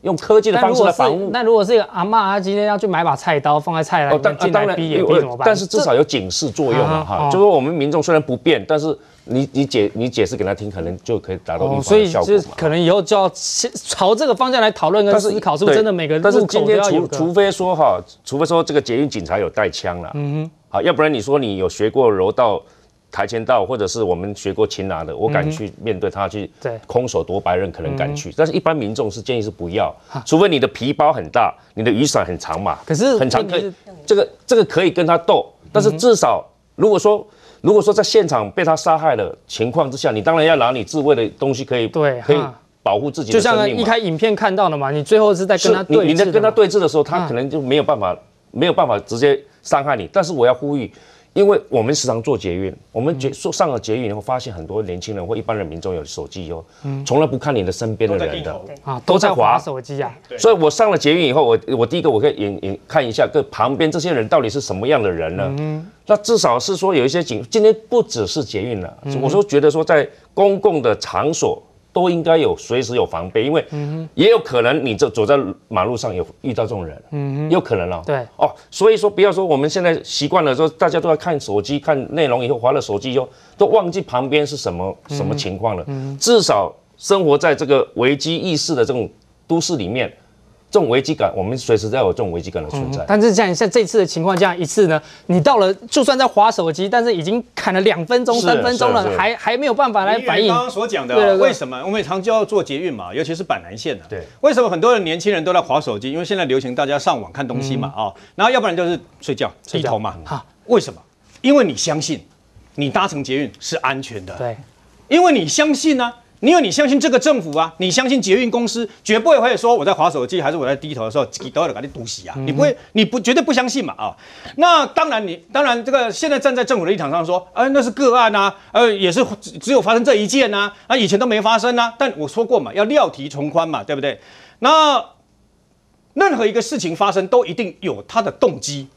用科技的方式来防护？那如果是一个阿妈，她今天要去买把菜刀放在菜篮里面，当然逼也逼怎么办？但是至少有警示作用嘛，哈，就说我们民众虽然不便，但是。你你解你解释给他听，可能就可以达到预防所以就可能以后就要朝这个方向来讨论跟思考，是不是真的每个但是今天除除非说哈，除非说这个捷运警察有带枪了，嗯哼，好，要不然你说你有学过柔道、跆拳道，或者是我们学过擒拿的，我敢去面对他去，对，空手夺白刃可能敢去，但是一般民众是建议是不要，除非你的皮包很大，你的雨伞很长嘛，可是很长可以，这个这个可以跟他斗，但是至少如果说。如果说在现场被他杀害的情况之下，你当然要拿你自卫的东西可以对，可以保护自己的就像一开影片看到的嘛，你最后是在跟他对峙，你在跟他对峙的时候，他可能就没有办法，没有办法直接伤害你。但是我要呼吁。因为我们时常做捷运，我们捷说上了捷运以后，发现很多年轻人或一般人民众有手机哦，从来不看你的身边的人的。啊，都在划手机啊。所以我上了捷运以后，我我第一个我可以眼眼看一下，跟旁边这些人到底是什么样的人呢？那至少是说有一些警，今天不只是捷运了，我说觉得说在公共的场所。都应该有随时有防备，因为也有可能你走走在马路上有遇到这种人，嗯，有可能哦。对哦，所以说不要说我们现在习惯了说大家都在看手机看内容以后，划了手机以后都忘记旁边是什么什么情况了。至少生活在这个危机意识的这种都市里面。这种危机感，我们随时都有这种危机感的存在。但是像像这次的情况，这样一次呢，你到了就算在划手机，但是已经砍了两分钟、三分钟了，还还没有办法来反应。刚刚所讲的，为什么我们常就要做捷运嘛，尤其是板南线的。对，为什么很多的年轻人都在划手机？因为现在流行大家上网看东西嘛，啊，然后要不然就是睡觉低头嘛。哈，为什么？因为你相信你搭乘捷运是安全的。对，因为你相信呢。因为你相信这个政府啊，你相信捷运公司绝不会会说我在划手机，还是我在低头的时候，都要给你毒死啊！你不会，你不绝对不相信嘛啊？那当然，你当然这个现在站在政府的立场上说，呃，那是个案呐，呃，也是只有发生这一件呐，啊，以前都没发生呐。但我说过嘛，要料题从宽嘛，对不对？那任何一个事情发生，都一定有他的动机。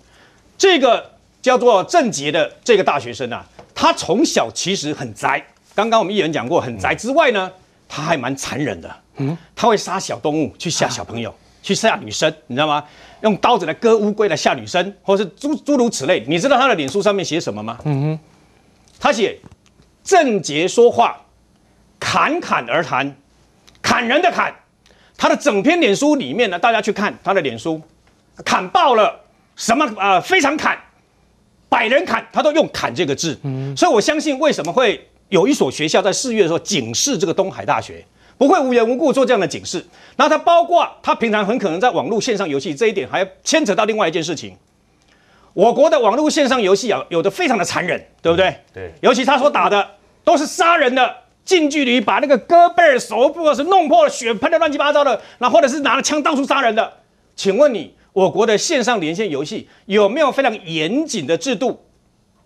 这个叫做郑杰的这个大学生啊，他从小其实很宅。刚刚我们一人讲过，很宅之外呢，他还蛮残忍的。嗯，他会杀小动物去吓小朋友，去吓女生，你知道吗？用刀子来割乌龟来吓女生，或是诸诸如此类。你知道他的脸书上面写什么吗？嗯哼，他写正杰说话侃侃而谈，砍人的砍。他的整篇脸书里面呢，大家去看他的脸书，砍爆了什么啊？非常砍，百人砍，他都用砍这个字。嗯，所以我相信为什么会。有一所学校在四月的时候警示这个东海大学不会无缘无故做这样的警示。那它包括它平常很可能在网络线上游戏这一点，还牵扯到另外一件事情。我国的网络线上游戏啊，有的非常的残忍，对不对？对。尤其他所打的都是杀人的，近距离把那个胳膊、手部是弄破了，血喷的乱七八糟的，那或者是拿了枪到处杀人的。请问你，我国的线上连线游戏有没有非常严谨的制度，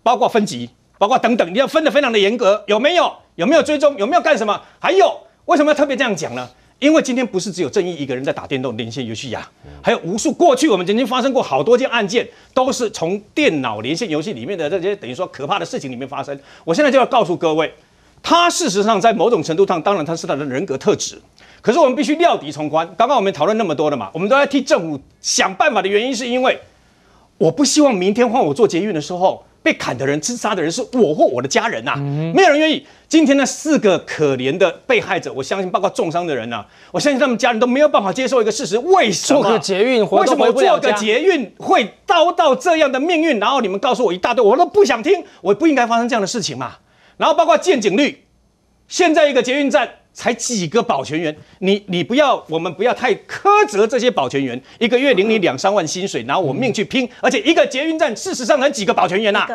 包括分级？包括等等，你要分得非常的严格，有没有？有没有追踪？有没有干什么？还有，为什么要特别这样讲呢？因为今天不是只有正义一个人在打电动连线游戏呀，还有无数过去我们曾经发生过好多件案件，都是从电脑连线游戏里面的这些等于说可怕的事情里面发生。我现在就要告诉各位，他事实上在某种程度上，当然他是他的人格特质，可是我们必须料敌从宽。刚刚我们讨论那么多的嘛，我们都在替政府想办法的原因，是因为我不希望明天换我做捷运的时候。被砍的人、自杀的人是我或我的家人呐，没有人愿意。今天那四个可怜的被害者，我相信包括重伤的人呐，我相信他们家人都没有办法接受一个事实：为什么做个捷运，为什么做个捷运会遭到这样的命运？然后你们告诉我一大堆，我都不想听，我不应该发生这样的事情嘛。然后包括见警率，现在一个捷运站。才几个保全员，你你不要，我们不要太苛责这些保全员，一个月领你两三万薪水，拿我命去拼，而且一个捷运站事实上能几个保全员呐，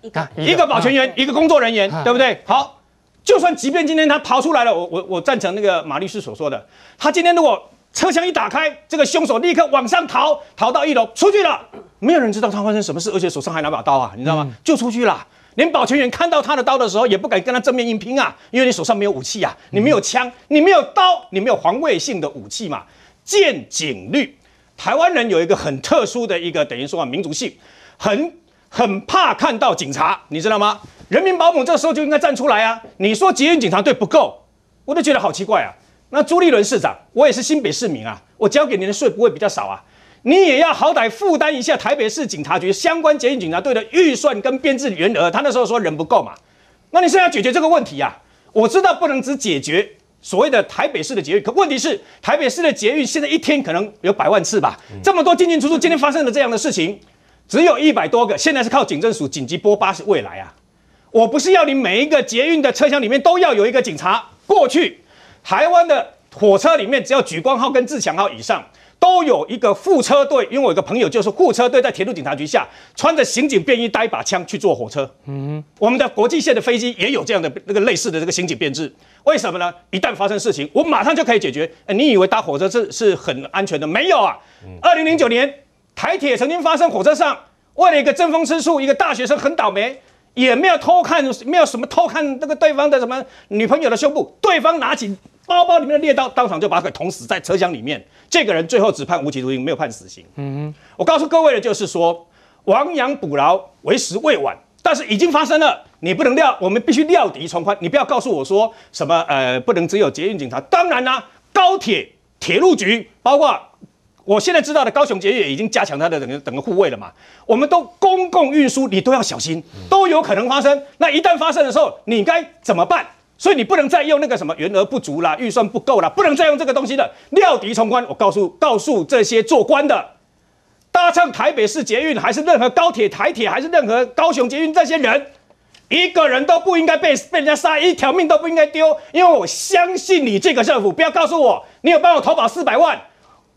一个一个。保全员，一个工作人员，对不对？好，就算即便今天他逃出来了，我我我赞成那个马律师所说的，他今天如果车厢一打开，这个凶手立刻往上逃，逃到一楼出去了，没有人知道他发生什么事，而且手上还拿把刀啊，你知道吗？就出去了。连保全员看到他的刀的时候，也不敢跟他正面硬拼啊，因为你手上没有武器啊，你没有枪，你没有刀，你没有防卫性的武器嘛。见警率，台湾人有一个很特殊的一个等于说啊民族性，很很怕看到警察，你知道吗？人民保姆这时候就应该站出来啊！你说捷运警察队不够，我都觉得好奇怪啊。那朱立伦市长，我也是新北市民啊，我交给您的税不会比较少啊。你也要好歹负担一下台北市警察局相关捷运警察队的预算跟编制员额。他那时候说人不够嘛，那你现在要解决这个问题呀？我知道不能只解决所谓的台北市的捷运，可问题是台北市的捷运现在一天可能有百万次吧，这么多进进出出，今天发生了这样的事情，只有一百多个，现在是靠警政署紧急拨八是未来啊。我不是要你每一个捷运的车厢里面都要有一个警察，过去台湾的火车里面只要莒光号跟自强号以上。都有一个副车队，因为我有个朋友就是副车队，在铁路警察局下穿着刑警便衣，带一把枪去坐火车。嗯，我们的国际线的飞机也有这样的那个类似的这个刑警编制。为什么呢？一旦发生事情，我马上就可以解决。你以为搭火车是是很安全的？没有啊。二零零九年台铁曾经发生火车上，为了一个争风吃醋，一个大学生很倒霉，也没有偷看，没有什么偷看那个对方的什么女朋友的胸部，对方拿起。包包里面的猎刀，当场就把他给捅死在车厢里面。这个人最后只判无期徒刑，没有判死刑。嗯，我告诉各位的就是说，亡羊补牢，为时未晚。但是已经发生了，你不能料，我们必须料敌从宽。你不要告诉我说什么呃，不能只有捷运警察。当然啦，高铁铁路局，包括我现在知道的高雄捷运已经加强它的整个整个护卫了嘛。我们都公共运输，你都要小心，都有可能发生。那一旦发生的时候，你该怎么办？所以你不能再用那个什么员额不足啦，预算不够啦，不能再用这个东西了。料敌从宽，我告诉告诉这些做官的，搭乘台北市捷运还是任何高铁、台铁还是任何高雄捷运，这些人一个人都不应该被被人家杀，一条命都不应该丢。因为我相信你这个政府，不要告诉我你有帮我投保四百万，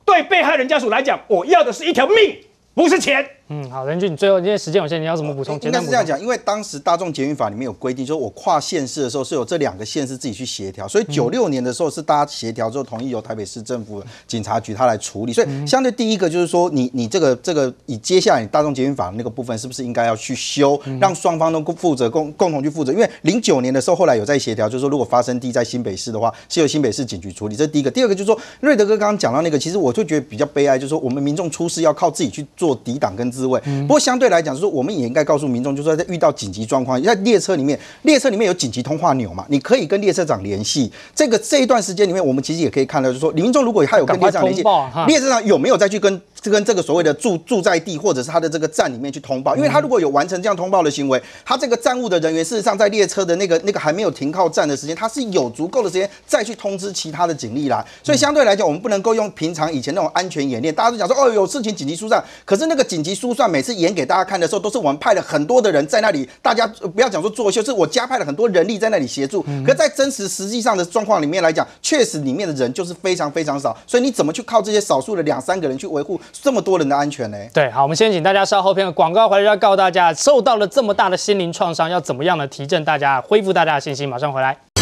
对被害人家属来讲，我要的是一条命，不是钱。嗯，好，任俊，你最后因为时间有限，你要怎么补充？应该是这样讲，因为当时大众捷运法里面有规定，说我跨县市的时候是有这两个县市自己去协调，所以九六年的时候是大家协调之后同意由台北市政府警察局他来处理。所以相对第一个就是说，你你这个这个以接下来你大众捷运法那个部分是不是应该要去修，让双方都负责共共同去负责？因为零九年的时候后来有在协调，就是说如果发生地在新北市的话，是由新北市警局处理，这是第一个。第二个就是说，瑞德哥刚刚讲到那个，其实我就觉得比较悲哀，就是说我们民众出事要靠自己去做抵挡跟自卫，不过相对。来讲，就是我们也应该告诉民众，就是说在遇到紧急状况，在列车里面，列车里面有紧急通话钮嘛，你可以跟列车长联系。这个这一段时间里面，我们其实也可以看到，就是说，民众如果他有跟列车长联系，列车长有没有再去跟？是跟这个所谓的住住在地或者是他的这个站里面去通报，因为他如果有完成这样通报的行为，他这个站务的人员事实上在列车的那个那个还没有停靠站的时间，他是有足够的时间再去通知其他的警力啦。所以相对来讲，我们不能够用平常以前那种安全演练，大家都讲说哦有事情紧急疏散，可是那个紧急疏散每次演给大家看的时候，都是我们派了很多的人在那里，大家不要讲说作秀，是我加派了很多人力在那里协助。可在真实实际上的状况里面来讲，确实里面的人就是非常非常少，所以你怎么去靠这些少数的两三个人去维护这么多人的安全？全呢？对，好，我们先请大家稍后片广告回来，要告诉大家，受到了这么大的心灵创伤，要怎么样的提振大家，恢复大家的信心？马上回来。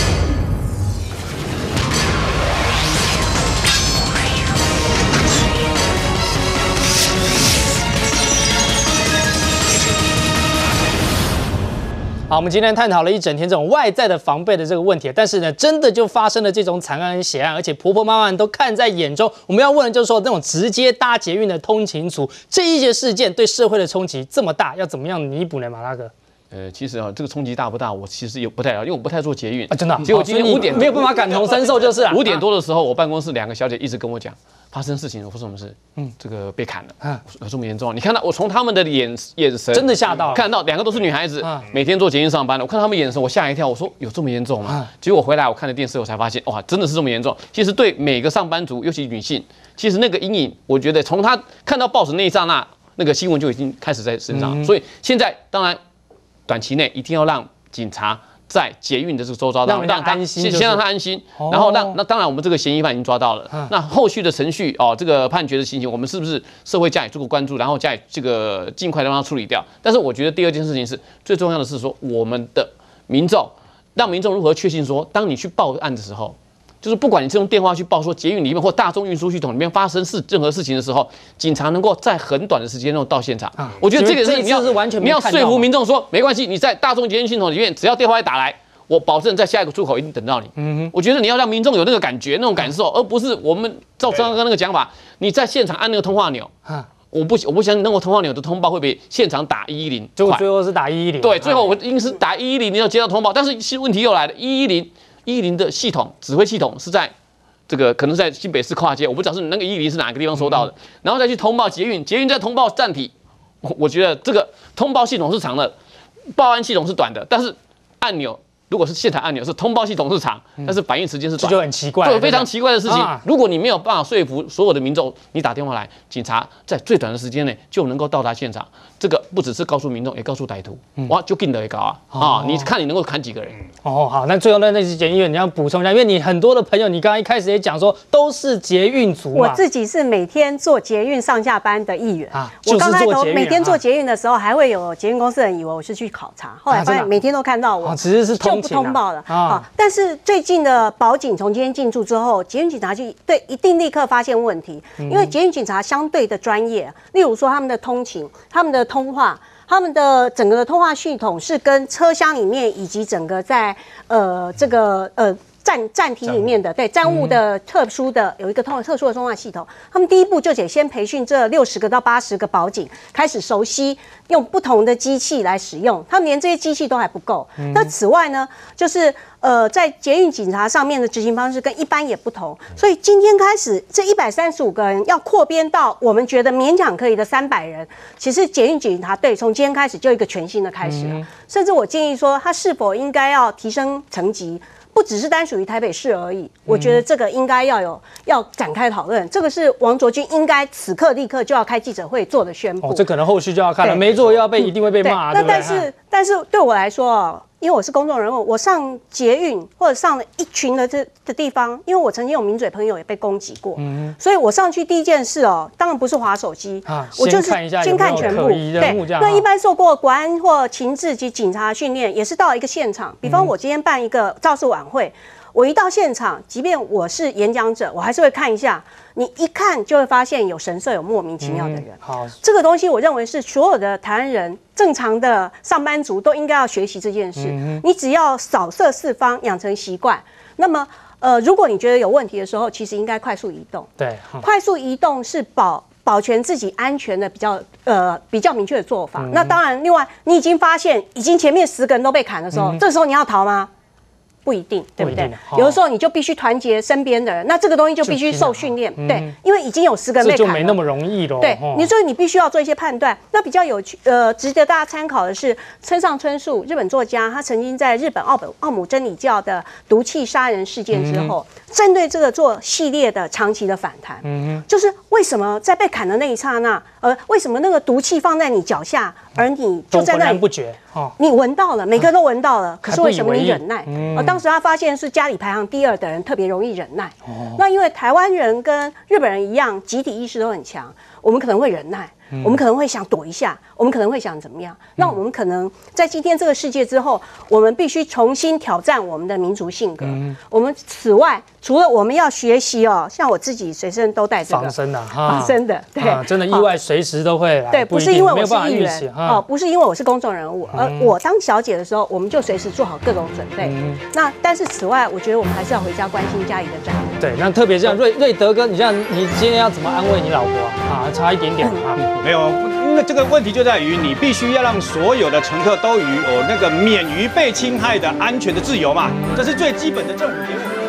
好，我们今天探讨了一整天这种外在的防备的这个问题，但是呢，真的就发生了这种惨案跟血案，而且婆婆妈妈都看在眼中。我们要问的就是说，那种直接搭捷运的通勤族，这一些事件对社会的冲击这么大，要怎么样弥补呢？马大哥？呃，其实啊，这个冲击大不大，我其实也不太了，因为我不太做捷运啊，真的。结果今天五点没有办法感同身受，就是五点多的时候，我办公室两个小姐一直跟我讲发生事情，我说什么事？嗯，这个被砍了，啊，有这么严重？你看到我从他们的眼眼神，真的吓到，看到两个都是女孩子，每天做捷运上班的，我看他们眼神，我吓一跳，我说有这么严重吗？结果回来我看了电视，我才发现，哇，真的是这么严重。其实对每个上班族，尤其女性，其实那个阴影，我觉得从她看到报纸那一刹那，那个新闻就已经开始在身上。所以现在当然。短期内一定要让警察在捷运的这个周遭，让让他安心，先让他安心，然后让那当然我们这个嫌疑犯已经抓到了，那后续的程序哦，这个判决的情形，我们是不是社会加以足够关注，然后加以这个尽快的让他处理掉？但是我觉得第二件事情是最重要的是说，我们的民众让民众如何确信说，当你去报案的时候。就是不管你是用电话去报说捷运里面或大众运输系统里面发生事任何事情的时候，警察能够在很短的时间内到现场。我觉得这个是你要是完全你要说服民众说没关系，你在大众捷运系统里面只要电话一打来，我保证在下一个出口一定等到你。嗯哼，我觉得你要让民众有那个感觉、那种感受，而不是我们照张刚刚那个讲法，你在现场按那个通话钮。我不我不相信那个通话钮的通报会比现场打一一零结果最后是打一一零。对，最后我应是打一一零，你要接到通报，但是新问题又来了，一一零。一零的系统指挥系统是在这个可能在新北市跨街，我不知道是那个一零是哪个地方收到的，然后再去通报捷运，捷运再通报站体。我我觉得这个通报系统是长的，报案系统是短的，但是按钮如果是现场按钮是通报系统是长，但是反应时间是短，这就很奇怪，这非常奇怪的事情。如果你没有办法说服所有的民众，你打电话来，警察在最短的时间内就能够到达现场。这个不只是告诉民众，也告诉歹徒，哇，就更得高啊！啊，你看你能够砍几个人？哦，好，那最后那那些捷运，你要补充一下，因为你很多的朋友，你刚刚一开始也讲说都是捷运族我自己是每天坐捷运上下班的议员啊，我刚开头每天坐捷运的时候，还会有捷运公司人以为我是去考察，后来发现每天都看到我，其实是就不通报了。啊。但是最近的保警从今天进驻之后，捷运警察就对一定立刻发现问题，因为捷运警察相对的专业，例如说他们的通勤、他们的通话。他们的整个的通话系统是跟车厢里面以及整个在呃这个呃站站体里面的对站务的特殊的有一个通特殊的通话系统。他们第一步就得先培训这六十个到八十个保警，开始熟悉用不同的机器来使用。他们连这些机器都还不够。那此外呢，就是。呃，在捷运警察上面的执行方式跟一般也不同，所以今天开始这一百三十五个人要扩编到我们觉得勉强可以的三百人。其实捷运警察队从今天开始就一个全新的开始了，甚至我建议说，他是否应该要提升层级，不只是单属于台北市而已。我觉得这个应该要有要展开讨论，这个是王卓君应该此刻立刻就要开记者会做的宣布。哦，这可能后续就要看了，没做又要被一定会被骂，那但是但是对我来说。因为我是公众人物，我上捷运或者上了一群的这的地方，因为我曾经有名嘴朋友也被攻击过，嗯，所以我上去第一件事哦，当然不是划手机啊，我就是先看全部，对，那一般受过国安或情治及警察训练，也是到一个现场，比方我今天办一个造势晚会。我一到现场，即便我是演讲者，我还是会看一下。你一看就会发现有神色、有莫名其妙的人。好，这个东西我认为是所有的台湾人正常的上班族都应该要学习这件事。你只要扫射四方，养成习惯。那么，呃，如果你觉得有问题的时候，其实应该快速移动。对，快速移动是保保全自己安全的比较呃比较明确的做法。那当然，另外你已经发现已经前面十个人都被砍的时候，这时候你要逃吗？不一定，对不对？有的时候你就必须团结身边的人，那这个东西就必须受训练，对，因为已经有十个人被砍就没那么容易喽。对，你说你必须要做一些判断。那比较有趣，呃，值得大家参考的是村上春树，日本作家，他曾经在日本奥本奥姆真理教的毒气杀人事件之后，针对这个做系列的长期的反弹，嗯就是为什么在被砍的那一刹那，呃，为什么那个毒气放在你脚下？而你就在那里不觉，你闻到了，每个人都闻到了，可是为什么你忍耐？而当时他发现是家里排行第二的人特别容易忍耐。那因为台湾人跟日本人一样，集体意识都很强。我们可能会忍耐。我们可能会想躲一下，我们可能会想怎么样？那我们可能在今天这个世界之后，我们必须重新挑战我们的民族性格。我们此外，除了我们要学习哦，像我自己随身都带这个防身的，防身的，对，真的意外随时都会来。对，不是因为我是艺人哦，不是因为我是公众人物，而我当小姐的时候，我们就随时做好各种准备。那但是此外，我觉得我们还是要回家关心家里的长辈。对，那特别像瑞瑞德哥，你像你今天要怎么安慰你老婆啊？差一点点啊。没有，因为这个问题就在于你必须要让所有的乘客都有那个免于被侵害的安全的自由嘛，这是最基本的政府给我们。